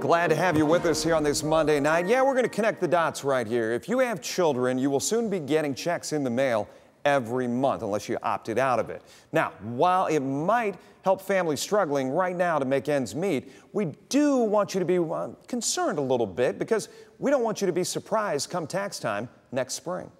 Glad to have you with us here on this Monday night. Yeah, we're going to connect the dots right here. If you have children, you will soon be getting checks in the mail every month unless you opted out of it. Now, while it might help families struggling right now to make ends meet, we do want you to be uh, concerned a little bit because we don't want you to be surprised come tax time next spring.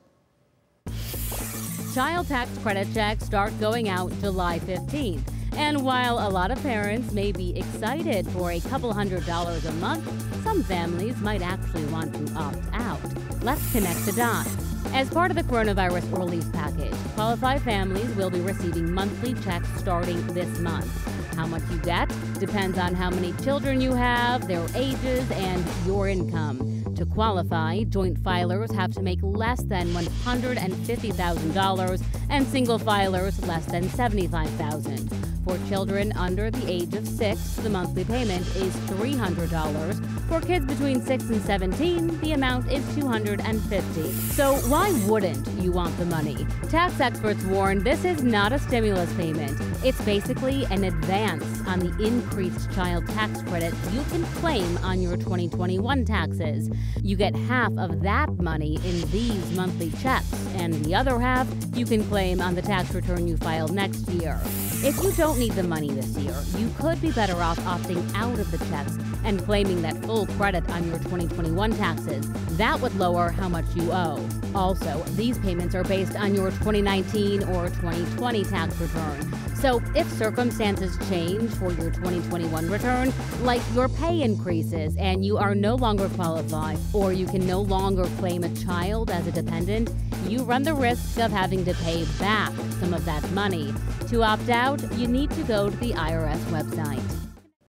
Child tax credit checks start going out July 15th. And while a lot of parents may be excited for a couple hundred dollars a month, some families might actually want to opt out. Let's connect the dots. As part of the coronavirus relief package, qualified families will be receiving monthly checks starting this month. How much you get depends on how many children you have, their ages, and your income. To qualify, joint filers have to make less than $150,000 and single filers less than $75,000. For children under the age of 6, the monthly payment is $300. For kids between 6 and 17, the amount is 250. So why wouldn't you want the money? Tax experts warn this is not a stimulus payment. It's basically an advance on the increased child tax credit you can claim on your 2021 taxes. You get half of that money in these monthly checks, and the other half you can claim on the tax return you file next year. If you don't need the money this year, you could be better off opting out of the checks and claiming that full credit on your 2021 taxes. That would lower how much you owe. Also, these payments are based on your 2019 or 2020 tax return. So, if circumstances change for your 2021 return, like your pay increases and you are no longer qualified, or you can no longer claim a child as a dependent, you run the risk of having to pay back some of that money. To opt out, you need to go to the IRS website.